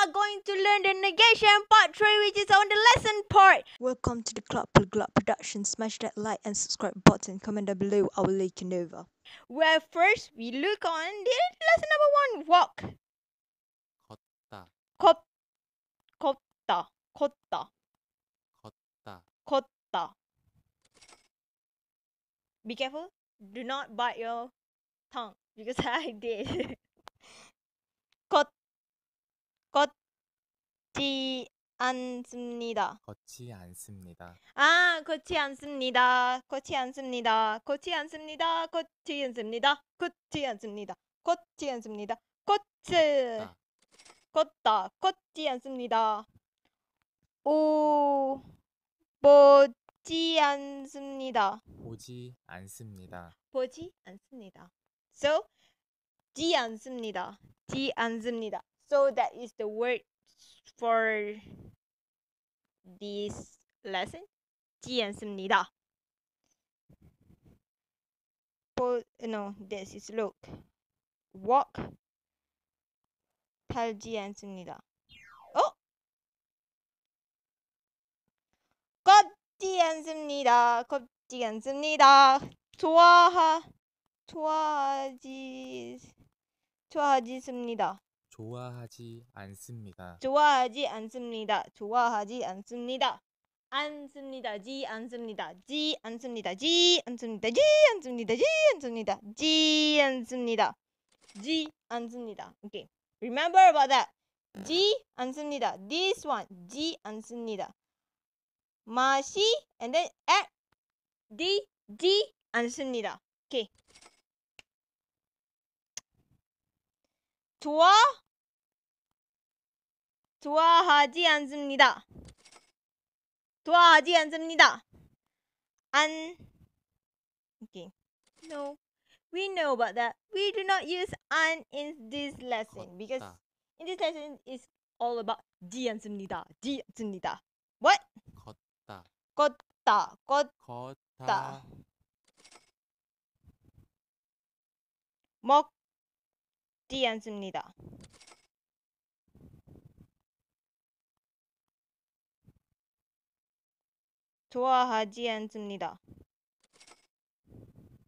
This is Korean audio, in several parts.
are going to learn the negation part 3 which is on the lesson part. Welcome to the Club Glub production. Smash that like and subscribe button. Comment down below. I will let you over. Well, first we look on the lesson number 1 walk. Kotta. Kot kotta. Kotta. Kotta. Kotta. Be careful. Do not bite your tongue because I did. こっ 걷지 않습니다. 걷지 않습니다. 아, 걷지 않습니다. 걷지 않습니다. 걷지 않습니다. 걷지 않습니다. 걷지 않습니다. 걷지 않습니다. 걷지 걷다, 걷다 걷지 않습니다. 오 보지 않습니다. 보지 않습니다. 보지 않습니다. So 지 않습니다. 지 않습니다. So that is the word for this lesson. 지 않습니다. 보, no, this is look. Walk. 달지 않습니다. 어? 걷지 않습니다. 걷지 않습니다. 좋아하 좋아하지 좋아하지습니다. 좋아하지 않습니다. 좋아하지 않습니다. 좋아하지 않습니다. 않습니다. 지 않습니다. 지 않습니다. 지 않습니다. 지 않습니다. 지 않습니다. 지 않습니다. 지 않습니다. Okay. Remember about that. 지 않습니다. This one. 지 않습니다. 마시 and then at 디, 지 않습니다. Okay. 좋아 좋아하지 않습니다. 좋아하지 않습니다. 안 Okay. No. We know about that. We do not use an in this lesson because in this lesson is all about 지 않습니다. 지 않습니다. What? 걷다, 걷다. 걷 걷다, 먹 지 않습니다. 좋아하지 않습니다.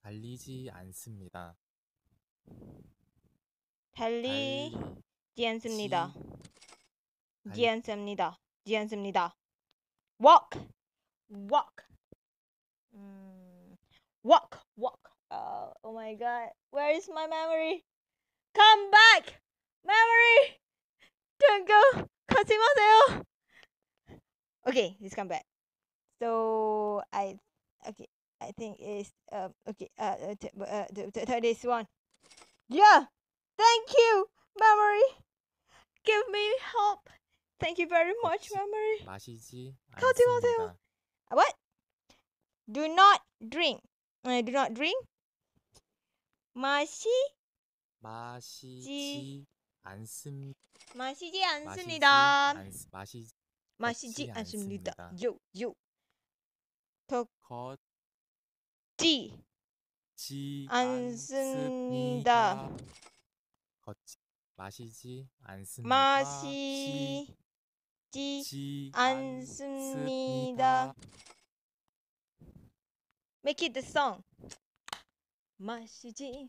달리지 않습니다. 달리지 않습니다. 달- 지 않습니다. 지 않습니다. walk walk 음, walk walk oh, oh my god where is my memory come back memory don't go 가지 마세요 okay let's come back so I okay I think it's um okay uh, uh, t- uh t- t- t- this one yeah thank you memory give me help thank you very much 걷지- memory 마시지 가지 마세요. 않습니다. what? Do not drink. Uh, do not drink. 마시 마시지 않습 마시지 마시지 않습니다. 않- 마시 마시지 걷지 않습니다. 않습니다. 요, 요. 걷지 지 않습니다. 않습니다. 걷지 마시지 않습니다. 마시지 지 않습니다. Make it the song. 마시지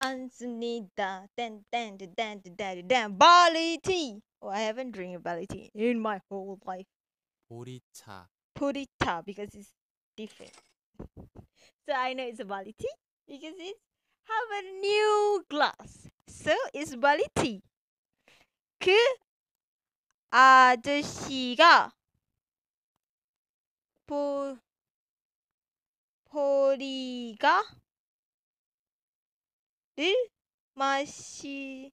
않습니다. 딴, 딴, 딴, 딴, 딴, 딴, 딴. barley tea. Oh, I haven't drank barley tea in my whole life. 보리차 Purita because it's different. So I know it's a barley tea because it's have a new glass. So it's barley tea. 그 아저씨가 보 보리가 를 마시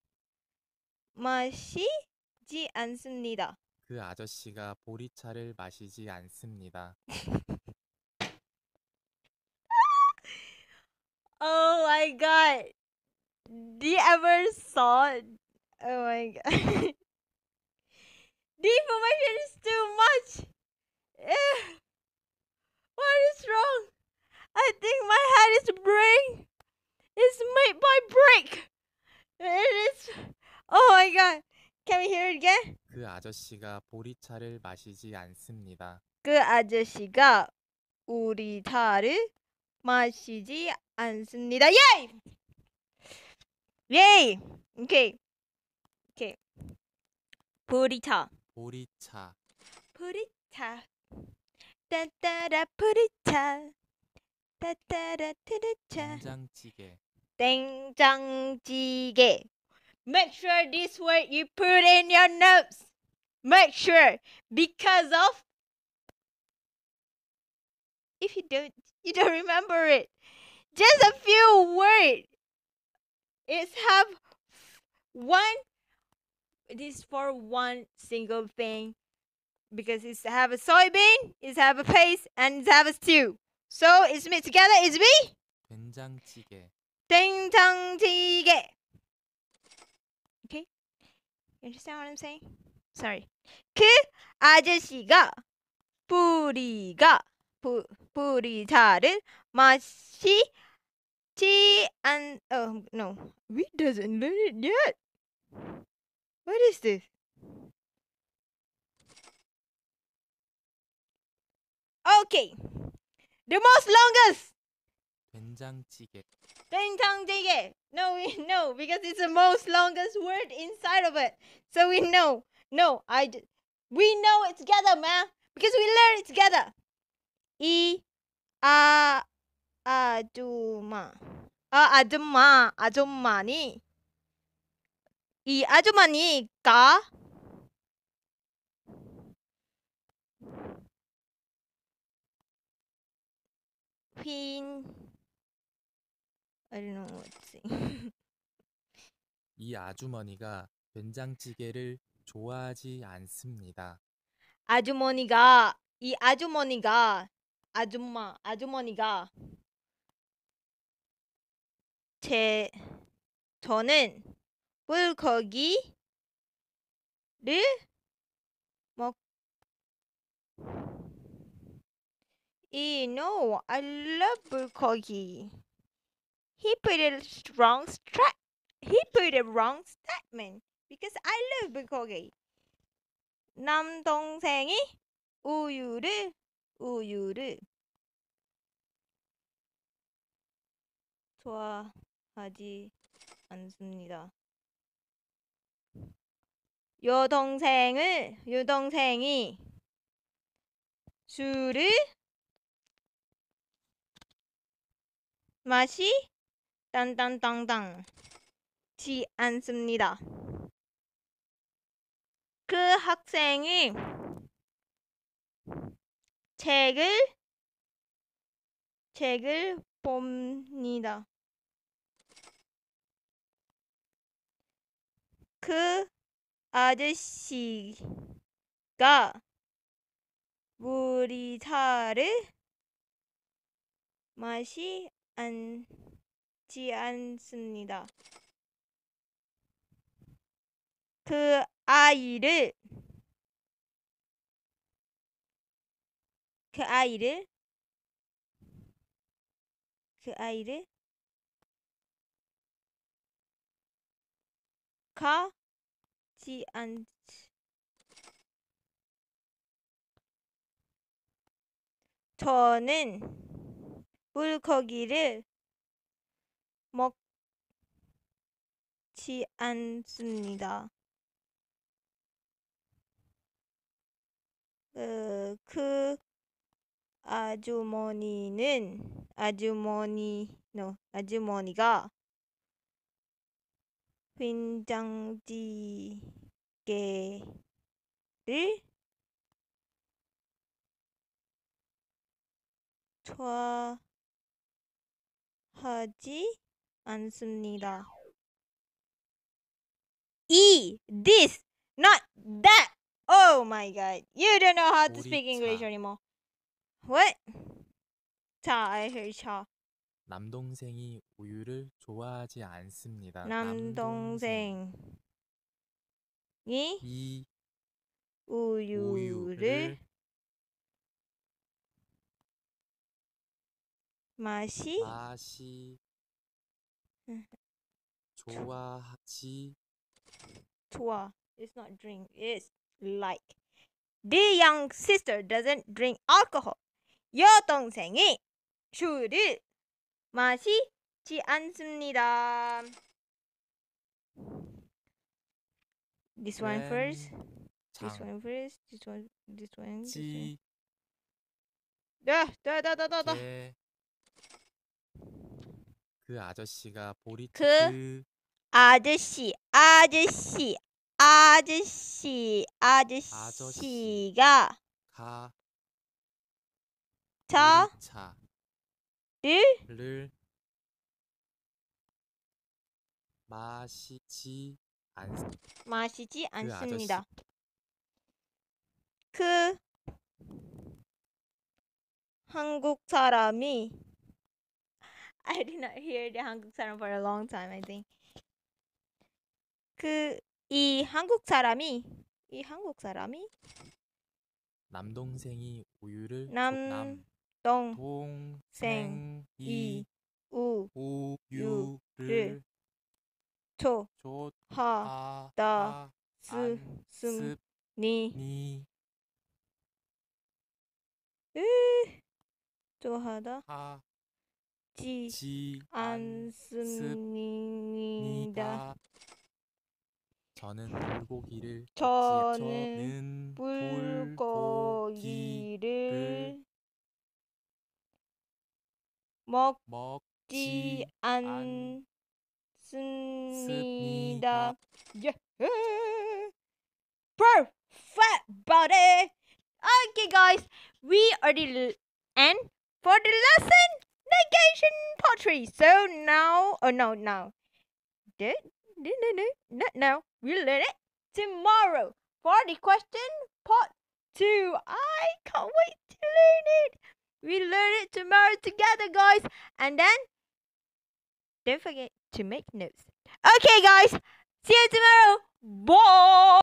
마시지 않습니다. 그 아저씨가 보리차를 마시지 않습니다. Oh my god. Do you ever saw it? Oh my god. the information is too much. Eh. What is wrong? I think my head is brain is made by brick. It is. Oh my god. Can we hear it again? 그 아저씨가 보리차를 마시지 않습니다. 그 아저씨가 우리 차를 마시지 않습니다. 예이! 예이! 오케이. 오케이. 보리차. 보리차, 보리차. 따따라 보리차. 따따라 트르차. 된장찌개, 된장찌개. Make sure this word you put in your notes. Make sure because of if you don't you don't remember it. Just a few words. It's have one this for one single thing because it's have a soybean, it's have a paste, and it's have a stew. So it's mixed together. It's me. 된장찌개, 된장찌개. Okay? You understand what I'm saying? Sorry. 그 아저씨가 뿌리가 부, 뿌리차를 마시지 않 oh no. We doesn't learn it yet. What is this? Okay. The most longest 된장찌개, 된장찌개. No, we know because it's the most longest word inside of it. So we know. No, I. d- We know it together, man. Because we learn it together. 이 아 아줌마 아 아줌마 아줌마니 이 아주머니가 흰 I don't know what to say. 이 아주머니가 된장찌개를 좋아하지 않습니다. 아주머니가 이 아주머니가 아줌마 아주머니가 제 저는 불고기를 먹이 no I love 불고기 he put it wrong stra- he put it wrong statement because I love 불고기 남동생이 우유를 우유를 좋아하지 않습니다. 여동생을 여동생이 술을 마시 땅땅땅땅 지 않습니다. 그 학생이 책을 책을 봅니다. 그 아저씨가 우리 차를 마시 않지 않습니다. 그 아이를 그 아이를 그 아이를 가지 않 저는 물고기를 먹지 않습니다. 어, 그 아주머니는 아주머니 no 아주머니가 된장찌개를 좋아하지 않습니다. E this not that Oh my god. You don't know how to speak English anymore. What? 자, I heard 차. 남동생이 우유를 좋아하지 않습니다. 남동생이 이 우유를 마시 맛이 응. 좋아하지 좋아 It's not drink. It's like. The young sister doesn't drink alcohol. 여동생이 술을 마시지 않습니다. This one first. This 장, one first. This one. This one. This one. 지, 네, 네, 네, 네, 네, 네. 개. 그 아저씨가 보리 그그 아저씨, 아저씨, 아저씨, 아저씨가 가 차를 보리차를 마시지 않 마시지 그 아저씨. 않습니다. 그 한국 사람이 I did not hear the 한국 사람 for a long time, I think. 그 이 한국 사람이 이 한국 사람이? 남동생이 우유를 조- 남- 남 동생이 동생 이 우 우유를 초 줬다 다스습 니. 니. 좋아하다. 하 지 지 않습니다. 않습니다. 저는 불고기를 저는 저는 불고기를 먹지 먹지 않습니다. Yeah. Perfect body. Okay, guys, we are the l- end for the lesson pottery. So now, oh no, now, no, no, no, no. We'll learn it tomorrow for the question part two. I can't wait to learn it. We learn it tomorrow together, guys, and then don't forget to make notes. Okay, guys, see you tomorrow. Bye.